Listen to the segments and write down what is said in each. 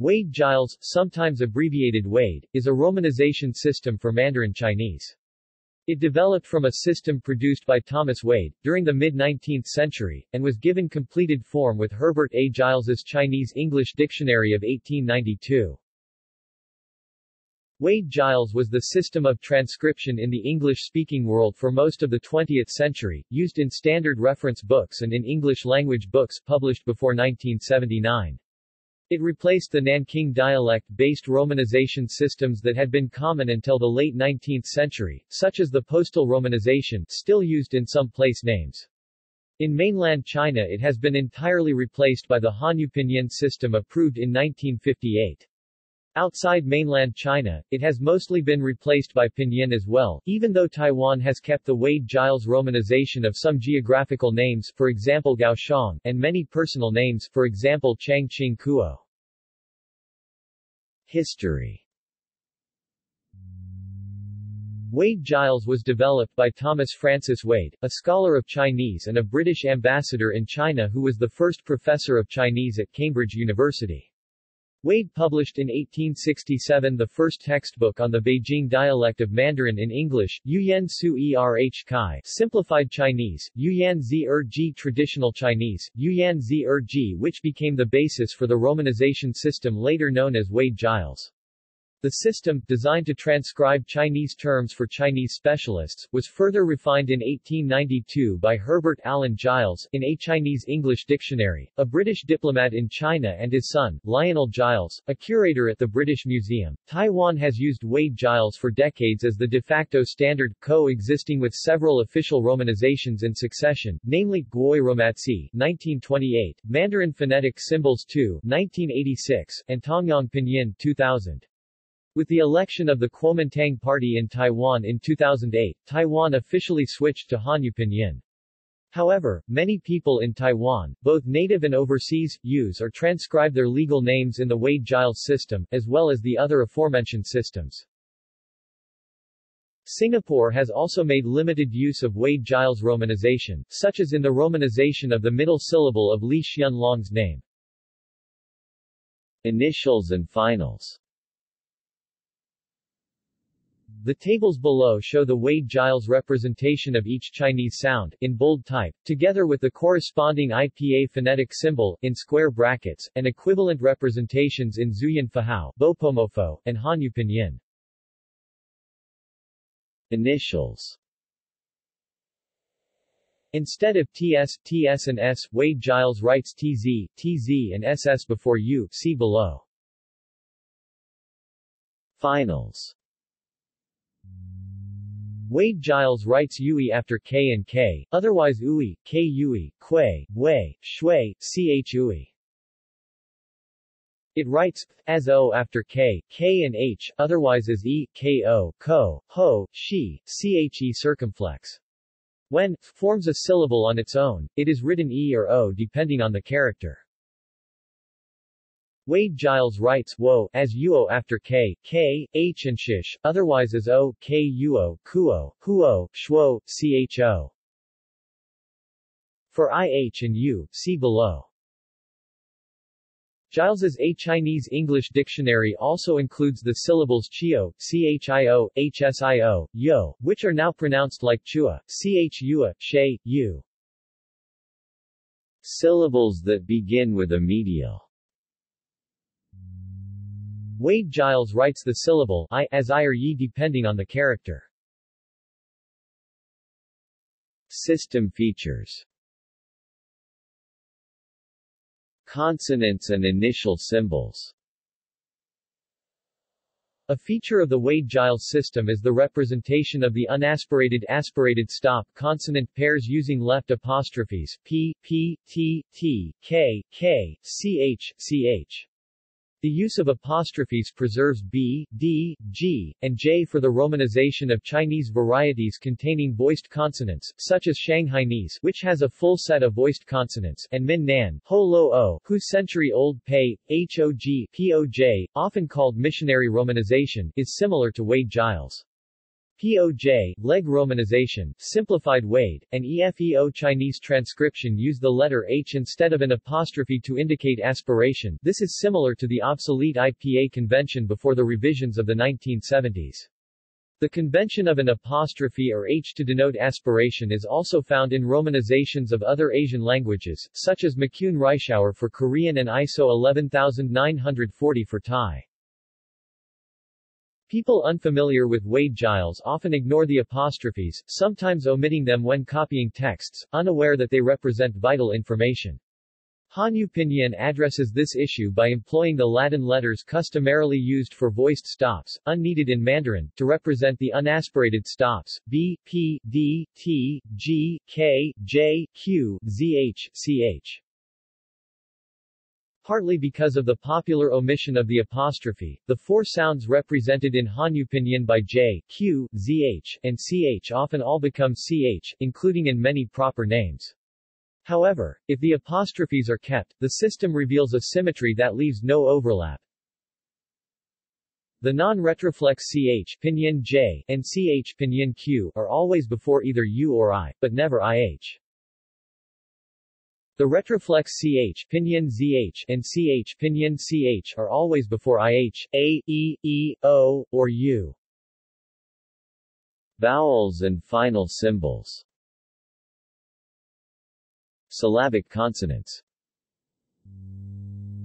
Wade-Giles, sometimes abbreviated Wade, is a romanization system for Mandarin Chinese. It developed from a system produced by Thomas Wade, during the mid-19th century, and was given completed form with Herbert A. Giles's Chinese-English Dictionary of 1892. Wade-Giles was the system of transcription in the English-speaking world for most of the 20th century, used in standard reference books and in English-language books published before 1979. It replaced the Nanking dialect-based romanization systems that had been common until the late 19th century, such as the postal romanization still used in some place names. In mainland China it has been entirely replaced by the Hanyu Pinyin system approved in 1958. Outside mainland China, it has mostly been replaced by Pinyin as well, even though Taiwan has kept the Wade-Giles romanization of some geographical names for example Kaohsiung, and many personal names for example Chiang Ching-kuo. History Wade-Giles was developed by Thomas Francis Wade, a scholar of Chinese and a British ambassador in China who was the first professor of Chinese at Cambridge University. Wade published in 1867 the first textbook on the Beijing dialect of Mandarin in English, Yuyan Su Erh Kai Simplified Chinese, Yuyan Zi Er Ji Traditional Chinese, Yuyan Zi Er Ji which became the basis for the romanization system later known as Wade-Giles. The system, designed to transcribe Chinese terms for Chinese specialists, was further refined in 1892 by Herbert Allen Giles, in A Chinese-English Dictionary, a British diplomat in China and his son, Lionel Giles, a curator at the British Museum. Taiwan has used Wade-Giles for decades as the de facto standard, co-existing with several official romanizations in succession, namely, Gwoyeu Romatzyh, 1928, Mandarin Phonetic Symbols 2, 1986, and Tongyong Pinyin, 2000. With the election of the Kuomintang Party in Taiwan in 2008, Taiwan officially switched to Hanyu Pinyin. However, many people in Taiwan, both native and overseas, use or transcribe their legal names in the Wade-Giles system, as well as the other aforementioned systems. Singapore has also made limited use of Wade-Giles romanization, such as in the romanization of the middle syllable of Li Xian name. Initials and finals the tables below show the Wade-Giles representation of each Chinese sound, in bold type, together with the corresponding IPA phonetic symbol, in square brackets, and equivalent representations in Zhuyin Fuhao, Bopomofo, and Hanyu Pinyin. Initials Instead of TS, TS and S, Wade-Giles writes TZ, TZ and SS before U, see below. Finals Wade Giles writes Yui after K and K, otherwise Ui, K Yui, Kui, Wei, Shui, Ch Ui. It writes, as O after K, K and H, otherwise as E, Ko, Ko, Ho, Shi, Che circumflex. When, forms a syllable on its own, it is written E or O depending on the character. Wade Giles writes wo as uo after k, k, h and shish, otherwise as o, k uo, kuo, huo, shuo, cho. For ih and u, see below. Giles's A Chinese-English dictionary also includes the syllables chio, chio, hsio, yo, which are now pronounced like chua, chua, she, u. Syllables that begin with a medial Wade Giles writes the syllable I as I or ye depending on the character. System features Consonants and initial symbols a feature of the Wade-Giles system is the representation of the unaspirated aspirated stop consonant pairs using left apostrophes p, p, t, t, k, k, ch, ch. The use of apostrophes preserves B, D, G, and J for the romanization of Chinese varieties containing voiced consonants, such as Shanghainese which has a full set of voiced consonants, and Min Nan, Ho whose century-old Pei, Poj, often called missionary romanization, is similar to Wade-Giles. POJ, Legge romanization, simplified Wade, and EFEO Chinese transcription use the letter H instead of an apostrophe to indicate aspiration. This is similar to the obsolete IPA convention before the revisions of the 1970s. The convention of an apostrophe or H to denote aspiration is also found in romanizations of other Asian languages, such as McCune Reischauer for Korean and ISO 11940 for Thai. People unfamiliar with Wade-Giles often ignore the apostrophes, sometimes omitting them when copying texts, unaware that they represent vital information. Hanyu Pinyin addresses this issue by employing the Latin letters customarily used for voiced stops, unneeded in Mandarin, to represent the unaspirated stops, b, p, d, t, g, k, j, q, zh, ch. Partly because of the popular omission of the apostrophe, the four sounds represented in Hanyu Pinyin by J, Q, ZH, and CH often all become CH, including in many proper names. However, if the apostrophes are kept, the system reveals a symmetry that leaves no overlap. The non-retroflex ch pinyin j and ch pinyin q are always before either u or i, but never ih. The retroflex ch pinyin zh and ch pinyin ch are always before ih, a, e, e, o, or u. Vowels and final symbols Syllabic consonants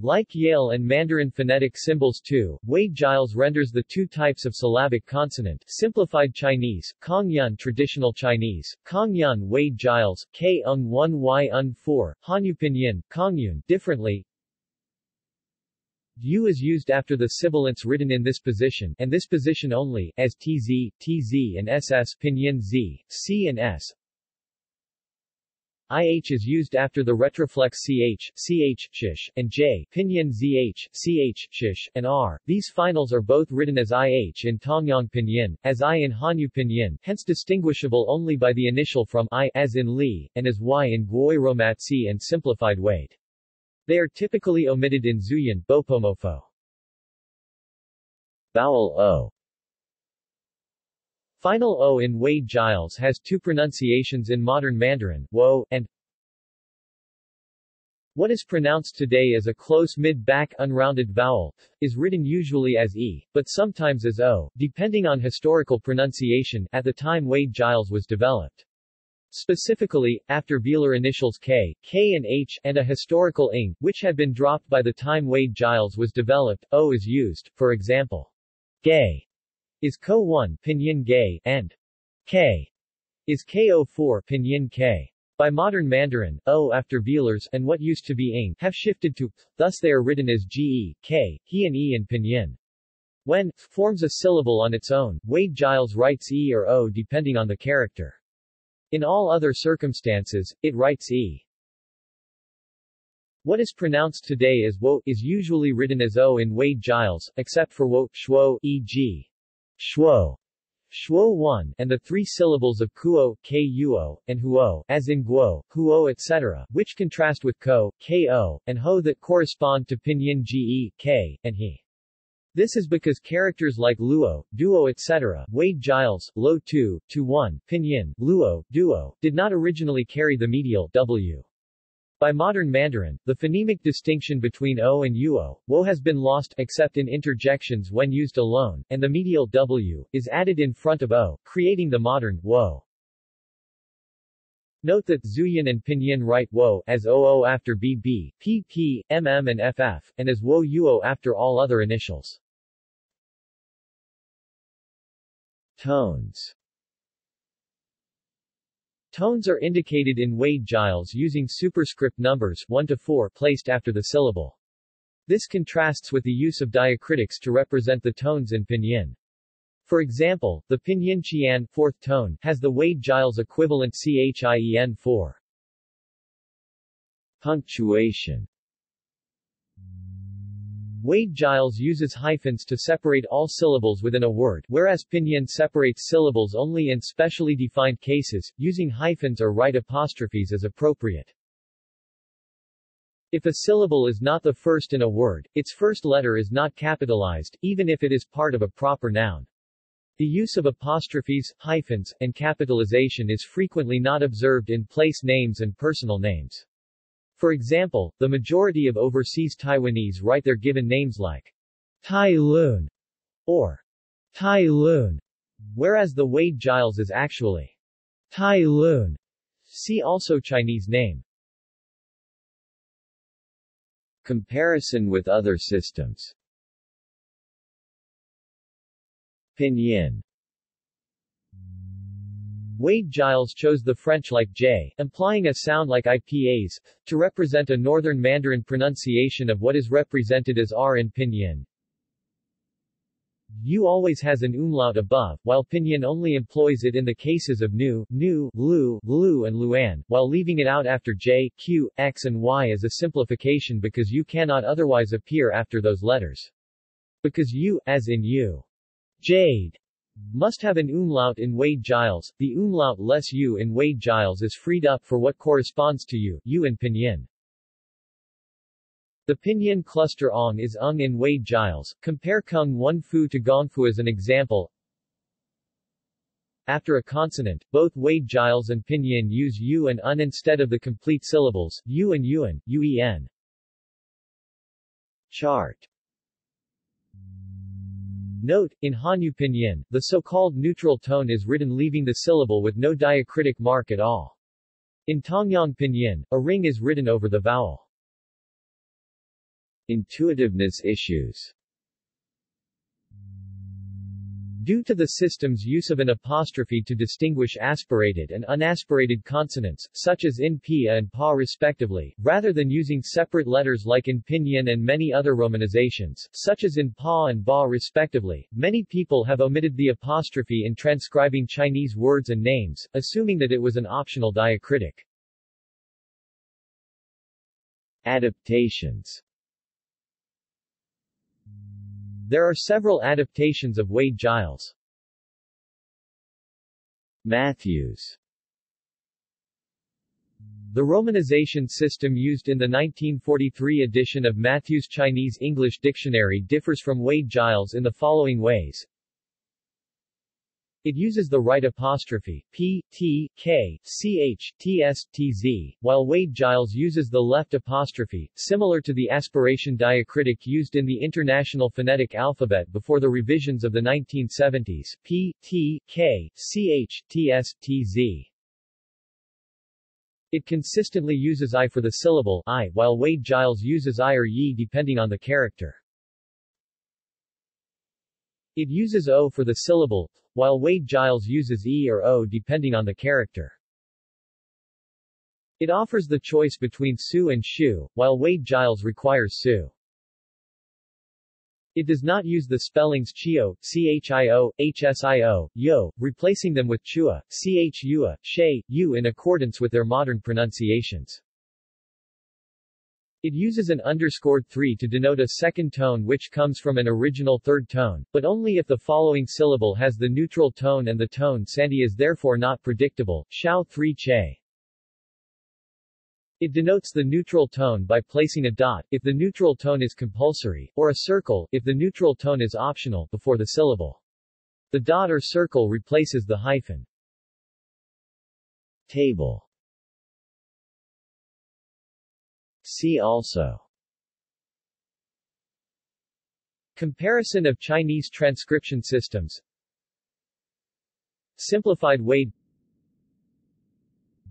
like Yale and Mandarin phonetic symbols too, Wade-Giles renders the two types of syllabic consonant, simplified Chinese, Kongyun traditional Chinese, Kongyun Wade-Giles, K-ung 1y-un 4, Hanyu Pinyin, Kongyun, differently, U is used after the sibilants written in this position, and this position only, as TZ, TZ and SS pinyin Z, C and S, IH is used after the retroflex CH, CH, shish, and J, pinyin ZH, CH, shish, and R. These finals are both written as IH in Tongyong pinyin, as I in Hanyu pinyin, hence distinguishable only by the initial from I, as in Li, and as Y in Gwoyeu Romatzyh and simplified Wade. They are typically omitted in Zhuyin, Bopomofo. Vowel O Final O in Wade-Giles has two pronunciations in modern Mandarin, wo, and what is pronounced today as a close mid-back unrounded vowel, is written usually as e, but sometimes as o, depending on historical pronunciation, at the time Wade-Giles was developed. Specifically, after velar initials K, K and H, and a historical ing, which had been dropped by the time Wade-Giles was developed, O is used, for example, gay is Ko1 pinyin gay, and K is Ko4 pinyin K. By modern Mandarin, O after velars and what used to be ing have shifted to thus they are written as ge, k, he and e in pinyin. When forms a syllable on its own, Wade-Giles writes e or o depending on the character. In all other circumstances, it writes e. What is pronounced today as wo is usually written as o in Wade-Giles, except for wo, shwo, e.g shuo, shuo 1, and the three syllables of kuo, kuo, and huo, as in guo, huo etc., which contrast with ko, ko, and ho that correspond to pinyin ge, k, and he. This is because characters like luo, duo etc., Wade-Giles, lo 2, to 1, pinyin, luo, duo, did not originally carry the medial w. By modern Mandarin, the phonemic distinction between o and uo, wo has been lost except in interjections when used alone, and the medial w is added in front of o, creating the modern wo. Note that Zhuyin and Pinyin write wo as oo after bb, pp, mm and ff, and as wo uo after all other initials. Tones Tones are indicated in Wade-Giles using superscript numbers 1 to 4 placed after the syllable. This contrasts with the use of diacritics to represent the tones in pinyin. For example, the pinyin qian fourth tone has the Wade-Giles equivalent chien 4. Punctuation Wade-Giles uses hyphens to separate all syllables within a word, whereas Pinyin separates syllables only in specially defined cases, using hyphens or right apostrophes as appropriate. If a syllable is not the first in a word, its first letter is not capitalized, even if it is part of a proper noun. The use of apostrophes, hyphens, and capitalization is frequently not observed in place names and personal names. For example, the majority of overseas Taiwanese write their given names like Tai Lun or Tai Lun, whereas the Wade Giles is actually Tai Lun. See also Chinese name. Comparison with other systems Pinyin Wade Giles chose the French like J, implying a sound like IPAs, to represent a Northern Mandarin pronunciation of what is represented as R in Pinyin. U always has an umlaut above, while Pinyin only employs it in the cases of Nu, Nu, Lu, Lu and Luan, while leaving it out after J, Q, X and Y as a simplification because U cannot otherwise appear after those letters. Because U, as in U, Jade, must have an umlaut in Wade Giles, the umlaut less U in Wade Giles is freed up for what corresponds to U, U in Pinyin. The pinyin cluster ong is ung in Wade Giles. Compare kung one fu to gongfu as an example. After a consonant, both Wade Giles and pinyin use u and un instead of the complete syllables, u and yuan, uen. Chart Note, in Hanyu Pinyin, the so-called neutral tone is written leaving the syllable with no diacritic mark at all. In Tongyong Pinyin, a ring is written over the vowel. Intuitiveness issues Due to the system's use of an apostrophe to distinguish aspirated and unaspirated consonants, such as in pia and pa respectively, rather than using separate letters like in pinyin and many other romanizations, such as in pa and ba respectively, many people have omitted the apostrophe in transcribing Chinese words and names, assuming that it was an optional diacritic. Adaptations there are several adaptations of Wade Giles. Mathews The romanization system used in the 1943 edition of Matthew's Chinese English Dictionary differs from Wade Giles in the following ways. It uses the right apostrophe, p, t, k, ch, ts, tz, while Wade Giles uses the left apostrophe, similar to the aspiration diacritic used in the International Phonetic Alphabet before the revisions of the 1970s, p, t, k, ch, ts, tz. It consistently uses I for the syllable I, while Wade Giles uses I or yi depending on the character. It uses O for the syllable, while Wade Giles uses E or O depending on the character. It offers the choice between Su and Shu, while Wade Giles requires Su. It does not use the spellings Chio, Chio, Hsio, Yo, replacing them with Chua, Chua, She, U in accordance with their modern pronunciations. It uses an underscored 3 to denote a second tone which comes from an original third tone, but only if the following syllable has the neutral tone and the tone sandhi is therefore not predictable, shao 3 che. It denotes the neutral tone by placing a dot, if the neutral tone is compulsory, or a circle, if the neutral tone is optional, before the syllable. The dot or circle replaces the hyphen. Table See also. Comparison of Chinese transcription systems. Simplified Wade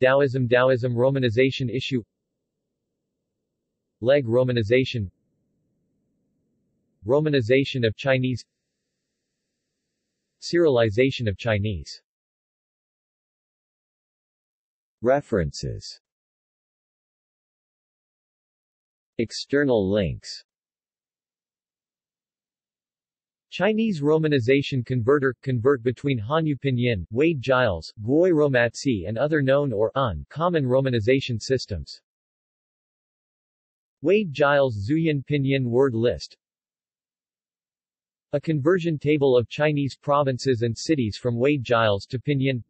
Taoism Taoism romanization issue. Legge romanization. Romanization of Chinese. Cyrillization of Chinese. References External links Chinese Romanization Converter – Convert between Hanyu Pinyin, Wade Giles, Gwoyeu Romatzyh and other known or uncommon romanization systems. Wade Giles Zhuyin Pinyin word list A conversion table of Chinese provinces and cities from Wade Giles to Pinyin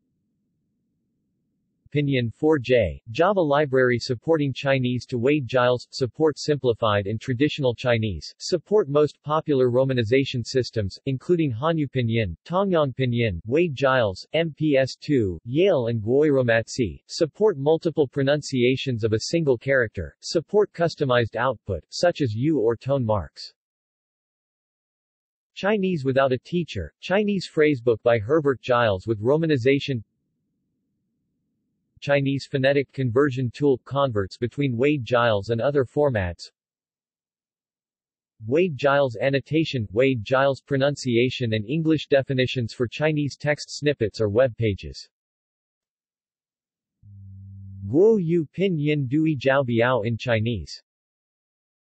Pinyin 4J, Java library supporting Chinese to Wade Giles, support simplified and traditional Chinese, support most popular romanization systems, including Hanyu Pinyin, Tongyong Pinyin, Wade Giles, MPS2, Yale and Gwoyeu Romatzyh, support multiple pronunciations of a single character, support customized output, such as U or tone marks. Chinese Without a Teacher, Chinese Phrasebook by Herbert Giles with Romanization Chinese Phonetic Conversion Tool converts between Wade Giles and other formats. Wade Giles Annotation Wade Giles Pronunciation and English definitions for Chinese text snippets or web pages. Guo Yu Pin Yin Dui Jiao Biao in Chinese